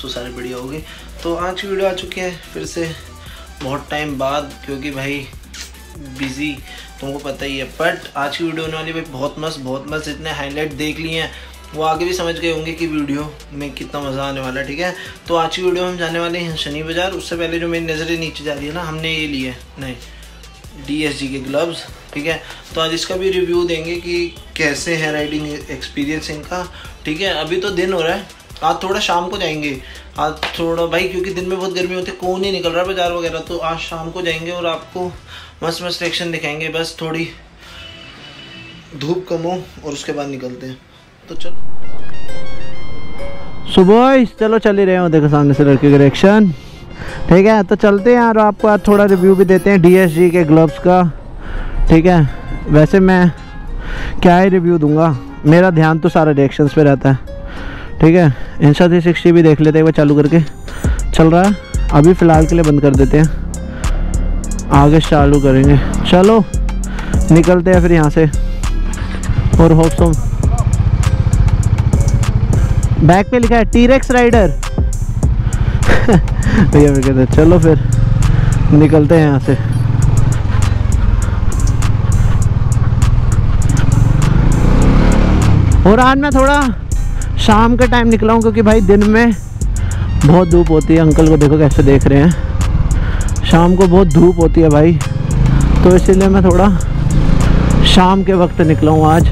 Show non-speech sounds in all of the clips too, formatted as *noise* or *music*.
तो सारे बढ़िया होगी तो आज की वीडियो आ चुकी है, फिर से बहुत टाइम बाद, क्योंकि भाई बिज़ी तुमको पता ही है। बट आज की वीडियो होने वाली भाई, बहुत मस्त बहुत मस्त। जितने हाईलाइट देख लिए हैं। वो आगे भी समझ गए होंगे कि वीडियो में कितना मज़ा आने वाला है, ठीक है? तो आज की वीडियो हम जाने वाले हैं शनि बाज़ार। उससे पहले जो मेरी नज़रें नीचे जा रही है ना, हमने ये लिए नहीं डी एस जी के ग्लव्स ठीक है? तो आज इसका भी रिव्यू देंगे कि कैसे है राइडिंग एक्सपीरियंस इनका, ठीक है? अभी तो दिन हो रहा है आज थोड़ा शाम को जाएँगे। आज थोड़ा, भाई, क्योंकि दिन में बहुत गर्मी होती है, कौन नहीं निकल रहा है बाज़ार वगैरह तो आज शाम को जाएँगे और आपको मस्त मस्त एक्शन दिखाएँगे। बस थोड़ी धूप कम हो और उसके बाद निकलते हैं। तो चलो। सुबह चलो चल ही रहे हो। देखो सामने से लड़के का रिएक्शन ठीक है तो चलते हैं और आपको आज थोड़ा रिव्यू भी देते हैं डी के ग्लव्स का। ठीक है, वैसे मैं क्या ही रिव्यू दूँगा? मेरा ध्यान तो सारा रिएक्शंस पे रहता है। ठीक है? इंस्टा थ्री सिक्सटी भी देख लेते हैं वो चालू करके। चल रहा है? अभी फ़िलहाल के लिए बंद कर देते हैं। आगे चालू करेंगे। चलो, निकलते हैं फिर यहाँ से। और होप सो बैक पे लिखा है टीरेक्स राइडर *laughs* भैया फिर कहते चलो फिर। निकलते हैं यहाँ से। और आज मैं थोड़ा शाम के टाइम निकला हूँ क्योंकि भाई दिन में बहुत धूप होती है। अंकल को देखो कैसे देख रहे हैं। शाम को बहुत धूप होती है भाई। तो इसीलिए मैं थोड़ा शाम के वक्त निकला हूँ आज।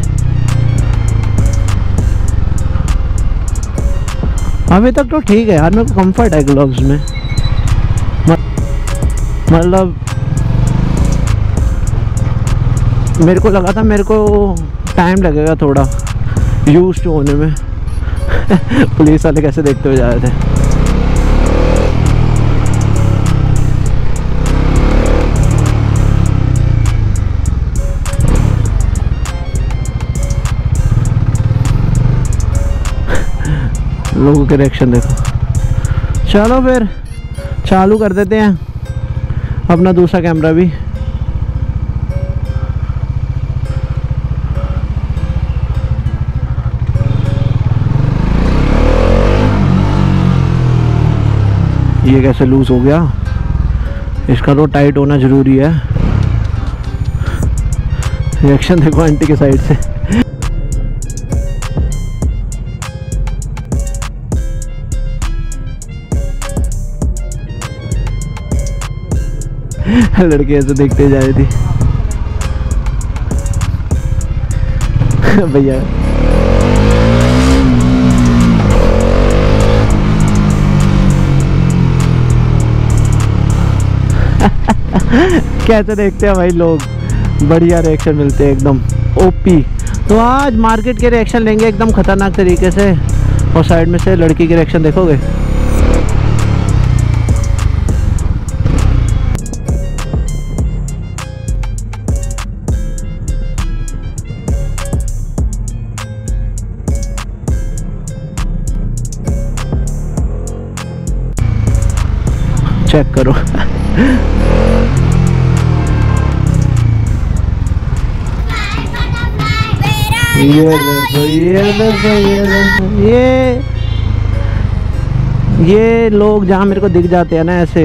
अभी तक तो ठीक है यार, मेरे को कंफर्ट है ग्लव्स में। मतलब मेरे को लगा था मेरे को टाइम लगेगा थोड़ा। यूज़ होने में। पुलिस वाले कैसे देखते हुए जा रहे थे? लोगों के रिएक्शन देखो। चलो फिर, चालू कर देते हैं। अपना दूसरा कैमरा भी। ये कैसे लूज़ हो गया? इसका तो टाइट होना ज़रूरी है। रिएक्शन देखो आंटी के साइड से। लड़के ऐसे देखते जा रही थी। भैया कैसे देखते हैं भाई लोग? बढ़िया रिएक्शन मिलते हैं एकदम। ओपी तो आज मार्केट के रिएक्शन लेंगे एकदम ख़तरनाक तरीके से। और साइड में से लड़की के रिएक्शन देखोगे? चेक करो। ये ये ये लोग जहाँ मेरे को दिख जाते हैं ना ऐसे।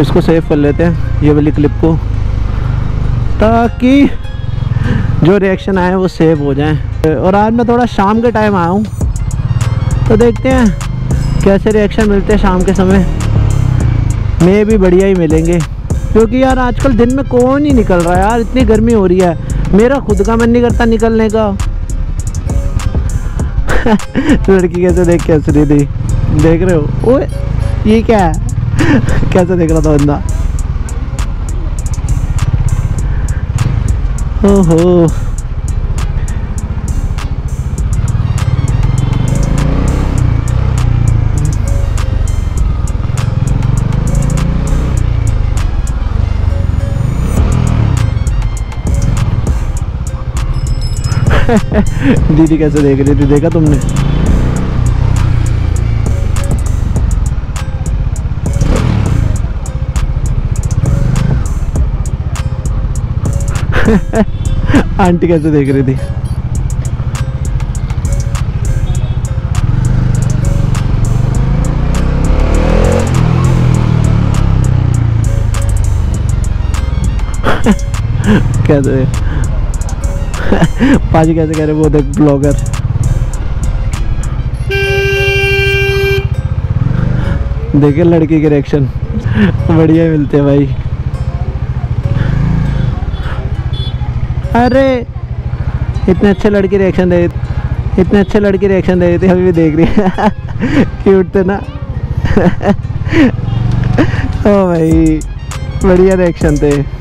इसको सेव कर लेते हैं, ये वाली क्लिप को। ताकि जो रिएक्शन आए वो सेव हो जाए। और आज मैं थोड़ा शाम के टाइम आया हूँ। तो देखते हैं कैसे रिएक्शन मिलते हैं शाम के समय। मे भी बढ़िया ही मिलेंगे। क्योंकि यार आजकल दिन में कौन ही निकल रहा है यार, इतनी गर्मी हो रही है। मेरा खुद का मन नहीं करता निकलने का। *laughs* लड़की कैसे देख के हंस रही थी? देख रहे हो? ओए, ये क्या है? *laughs* कैसे देख रहा था बंदा? ओहो। *laughs* दीदी कैसे देख रही थी देखा तुमने? *laughs* आंटी कैसे देख रही थी? *laughs* कैसे? *laughs* पाजी कैसे कह रहे वो देख ब्लॉगर। देखे लड़की के रिएक्शन बढ़िया मिलते हैं भाई। अरे, इतने अच्छे लड़की रिएक्शन दे, इतने अच्छे लड़की रिएक्शन दे रही थी, अभी भी देख रही है। *laughs* क्यूट थे ना? *laughs* ओ भाई, बढ़िया रिएक्शन थे।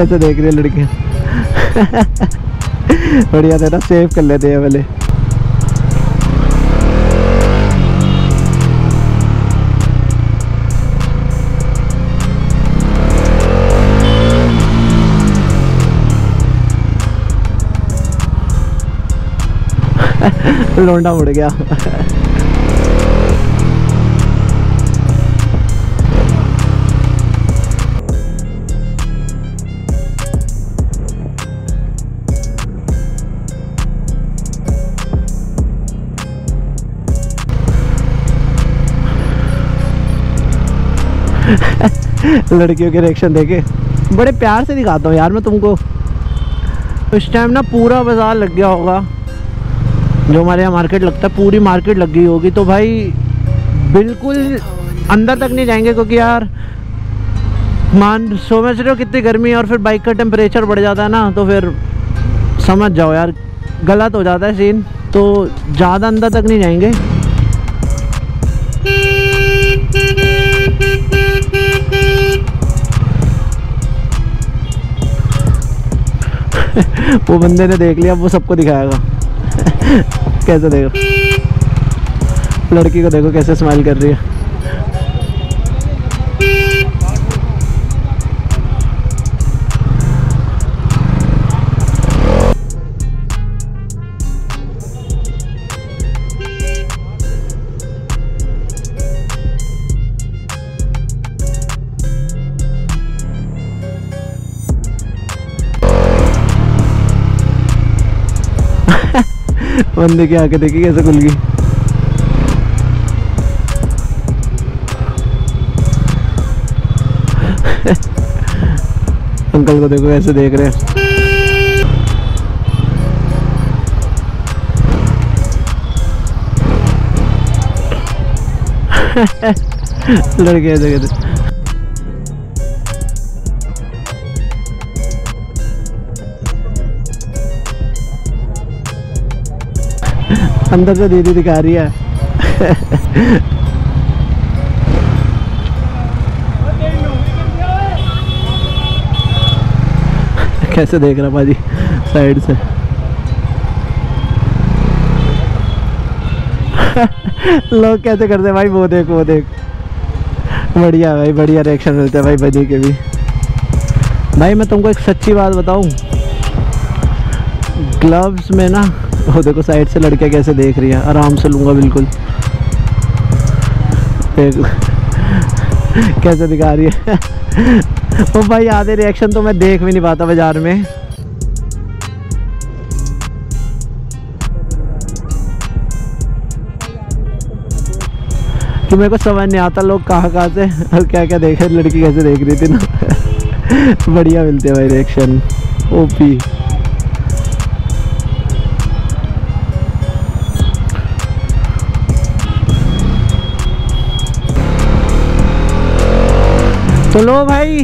कैसे देख रही है *laughs* बढ़िया थे ना सेव कर लेते हैं पहले *laughs* लोंडा मुड़ गया। *laughs* लड़कियों के रिएक्शन देखे। बड़े प्यार से दिखाता हूँ यार मैं तुमको। इस टाइम ना पूरा बाज़ार लग गया होगा। जो हमारे यहाँ मार्केट लगता है, पूरी मार्केट लग गई होगी। तो भाई, बिल्कुल अंदर तक नहीं जाएँगे क्योंकि यार, मान समझ रहे हो कितनी गर्मी है और फिर बाइक का टेम्परेचर बढ़ जाता है ना तो फिर समझ जाओ यार, गलत हो जाता है सीन तो ज़्यादा अंदर तक नहीं जाएँगे। *laughs* वो बंदे ने देख लिया, वो सबको दिखाएगा। *laughs* कैसे देखो लड़की को देखो, कैसे स्माइल कर रही है। बंदे की आके देखी कैसे खुल गई? अंकल को देखो कैसे देख रहे हैं। लड़के ऐसे कहते अंदर से दीदी दिखा रही है कैसे देख रहा भाजी साइड से लोग कैसे करते हैं भाई वो देख वो देख बढ़िया भाई बढ़िया रिएक्शन मिलते हैं भाई बनी के भी भाई मैं तुमको एक सच्ची बात बताऊँ। ग्लव्स में ना वो देखो साइड से लड़कियाँ कैसे देख रही है। आराम से लूँगा बिल्कुल। कैसे दिखा रही है? *laughs* वो भाई, आधे रिएक्शन तो मैं देख भी नहीं पाता बाज़ार में। कि मेरे को समझ नहीं आता लोग कहाँ कहाँ से और क्या क्या देख रहे लड़की कैसे देख रही थी ना? *laughs* बढ़िया मिलते हैं भाई रिएक्शन ओपी तो लो भाई,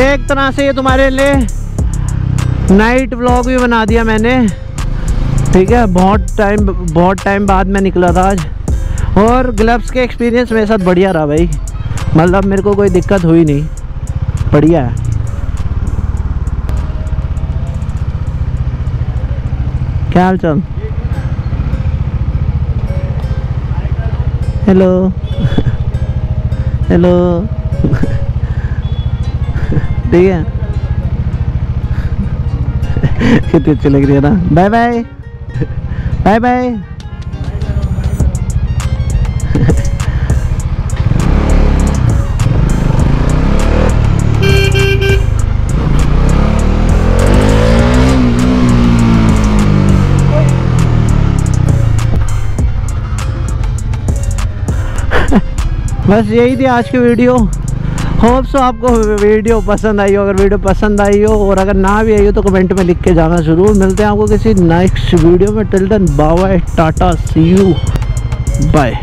एक तरह से ये तुम्हारे लिए नाइट व्लॉग भी बना दिया मैंने। ठीक है, बहुत टाइम बहुत टाइम बाद मैं निकला था आज। और ग्लव्स के एक्सपीरियंस मेरे साथ बढ़िया रहा भाई। मतलब मेरे को कोई दिक्कत हुई नहीं। बढ़िया है। क्या हाल चाल? हेलो हेलो *laughs* ठीक है। कितनी अच्छी लग रही है ना। बाय बाय बाय बाय बस यही थी आज की वीडियो। होप सो आपको वीडियो पसंद आई हो। अगर वीडियो पसंद आई हो और अगर ना भी आई हो तो कमेंट में लिख के जाना ज़रूर। मिलते हैं आपको किसी नेक्स्ट वीडियो में। Till then bye, tata see you bye